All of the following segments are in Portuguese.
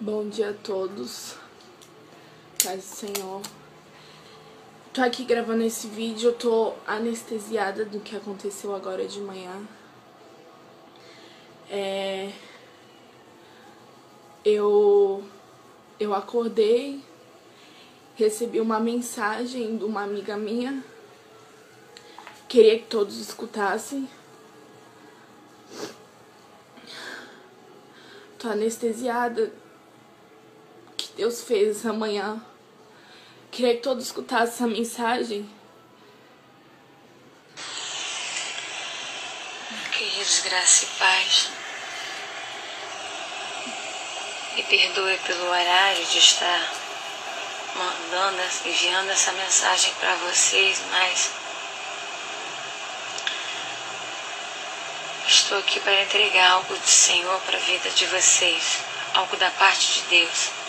Bom dia a todos. Paz do Senhor. Tô aqui gravando esse vídeo, eu tô anestesiada do que aconteceu agora de manhã. É... Eu eu acordei, recebi uma mensagem de uma amiga minha. Queria que todos escutassem. Tô anestesiada. Deus fez essa manhã. Queria que todos escutassem essa mensagem. Queridos, graça e paz. Me perdoe pelo horário de estar mandando, enviando essa mensagem para vocês, mas estou aqui para entregar algo do Senhor para a vida de vocês, algo da parte de Deus.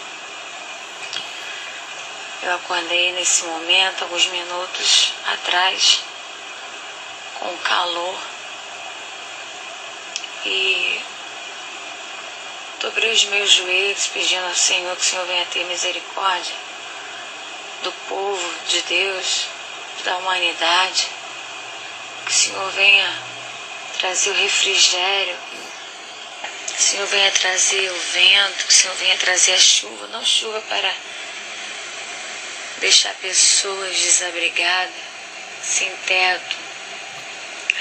Eu acordei nesse momento, alguns minutos atrás, com calor. E dobrei os meus joelhos pedindo ao Senhor que o Senhor venha ter misericórdia do povo de Deus, da humanidade, que o Senhor venha trazer o refrigério, que o Senhor venha trazer o vento, que o Senhor venha trazer a chuva, não chuva para deixar pessoas desabrigadas, sem teto,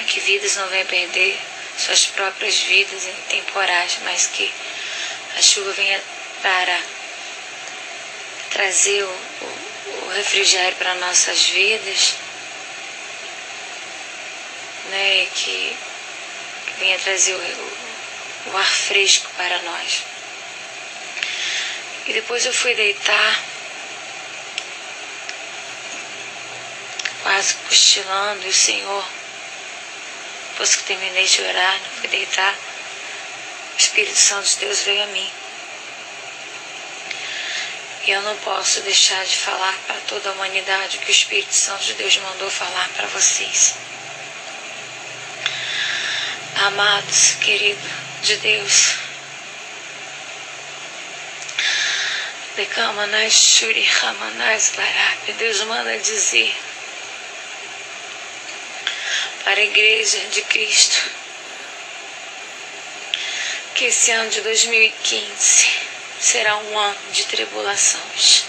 a que vidas não venham perder suas próprias vidas em temporais, mas que a chuva venha para trazer o, o, o refrigério para nossas vidas, né, que venha trazer o, o, ar fresco para nós. E depois eu fui deitar, quase cochilando, e o Senhor, depois que terminei de orar, fui deitar, o Espírito Santo de Deus veio a mim. E eu não posso deixar de falar para toda a humanidade o que o Espírito Santo de Deus mandou falar para vocês amados, querido de Deus. Deus manda dizer para a igreja de Cristo que esse ano de 2015 será um ano de tribulações.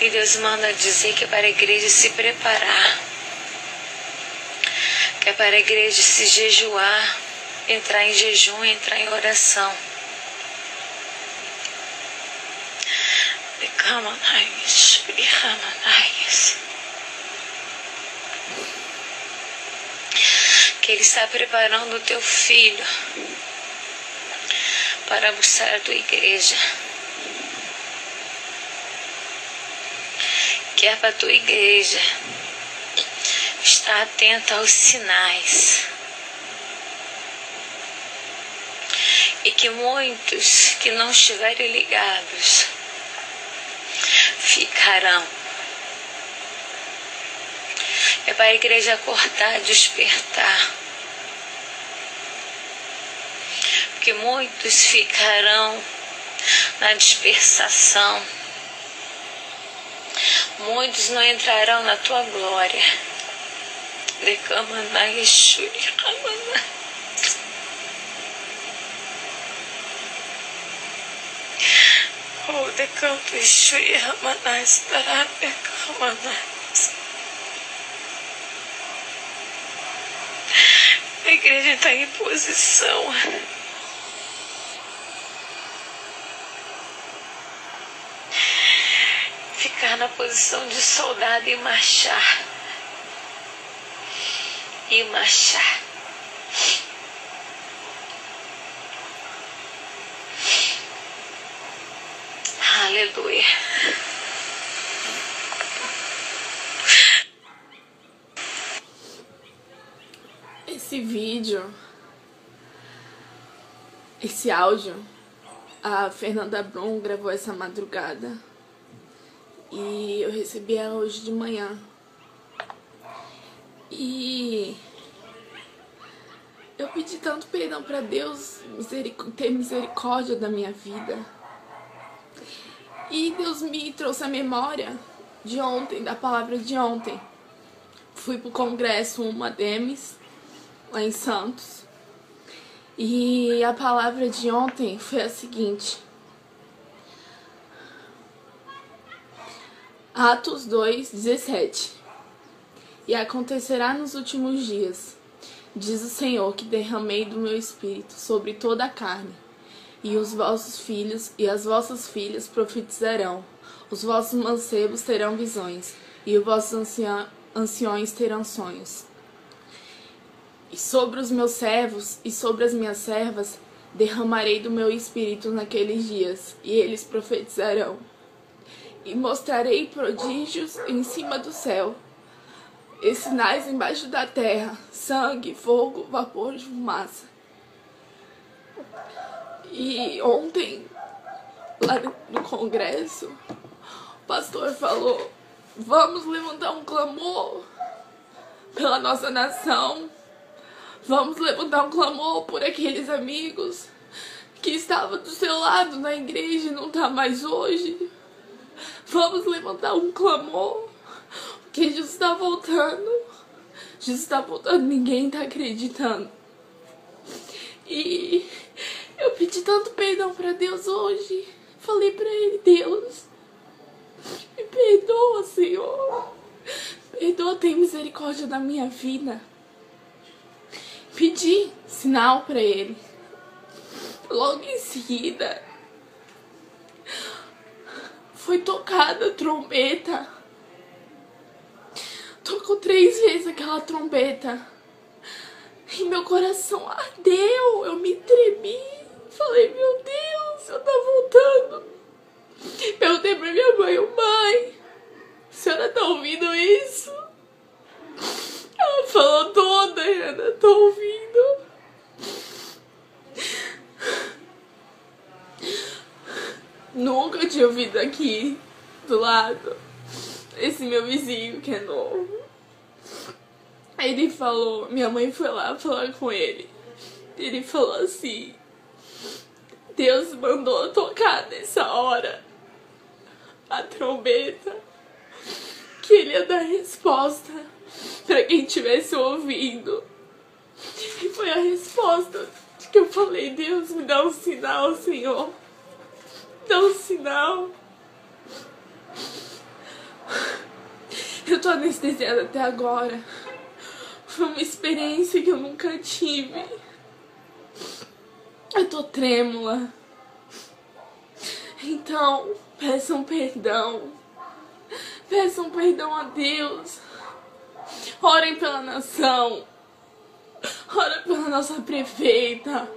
E Deus manda dizer que para a igreja se preparar é para a igreja se jejuar, entrar em jejum, entrar em oração. Que Ele está preparando o teu filho para buscar a tua igreja. Que é para a tua igreja estar atenta aos sinais. E que muitos que não estiverem ligados ficarão. É para a igreja acordar, despertar. Porque muitos ficarão na dispersação. Muitos não entrarão na tua glória. Lekamana Yeshuri Kamana. Oh, the campo Yeshuri Hamana Estarate Kamana. A igreja está em posição. Ficar na posição de soldado e marchar e marchar. Aleluia. Esse vídeo, esse áudio, a Fernanda Brum gravou essa madrugada e eu recebi ela hoje de manhã. E Eu pedi tanto perdão para Deus ter misericórdia da minha vida. E Deus me trouxe a memória de ontem, da palavra de ontem. Fui pro congresso uma Demis, lá em Santos. E a palavra de ontem foi a seguinte: Atos 2, 17. E acontecerá nos últimos dias Diz o Senhor que derramei do meu espírito sobre toda a carne, e os vossos filhos e as vossas filhas profetizarão, os vossos mancebos terão visões, e os vossos anciões terão sonhos. Sobre os meus servos e sobre as minhas servas derramarei do meu espírito naqueles dias, e eles profetizarão. E mostrarei prodígios em cima do céu e sinais embaixo da terra: sangue, fogo, vapor de fumaça. E ontem, lá no congresso, o pastor falou: vamos levantar um clamor pela nossa nação. Vamos levantar um clamor por aqueles amigos que estavam do seu lado na igreja e não tá mais hoje. Vamos levantar um clamor que Jesus está voltando. Jesus está voltando, ninguém está acreditando. E eu pedi tanto perdão para Deus hoje. Falei para Ele, Deus, me perdoa, Senhor. Perdoa, tem misericórdia da minha vida. Pedi sinal para Ele. Logo em seguida, foi tocada a trombeta tocou três vezes aquela trombeta. E meu coração ardeu, eu me tremi. Falei, meu Deus, eu tá voltando. Perguntei pra minha mãe, mãe, a senhora tá ouvindo isso? Ela falou toda, Ana, tô ouvindo. Nunca tinha ouvido aqui do lado esse meu vizinho que é novo. Aí ele falou, minha mãe foi lá falar com ele. Ele falou assim: Deus mandou tocar nessa hora a trombeta que ele ia dar resposta para quem estivesse ouvindo. E foi a resposta que eu falei: Deus, me dá um sinal, Senhor. Dá um sinal. Eu tô anestesiada até agora. Foi uma experiência que eu nunca tive. Eu tô trêmula. Então, peçam perdão. Peçam perdão a Deus. Orem pela nação. Ora pela nossa prefeita.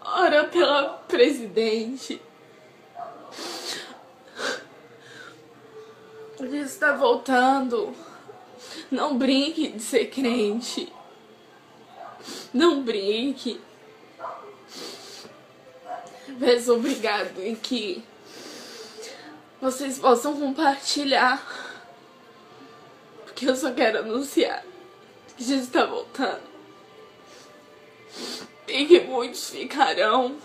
Ora pela presidente. Ele está voltando. Não brinque de ser crente. Não brinque. Peço obrigado em que vocês possam compartilhar. Porque eu só quero anunciar que Jesus está voltando. E que muitos ficarão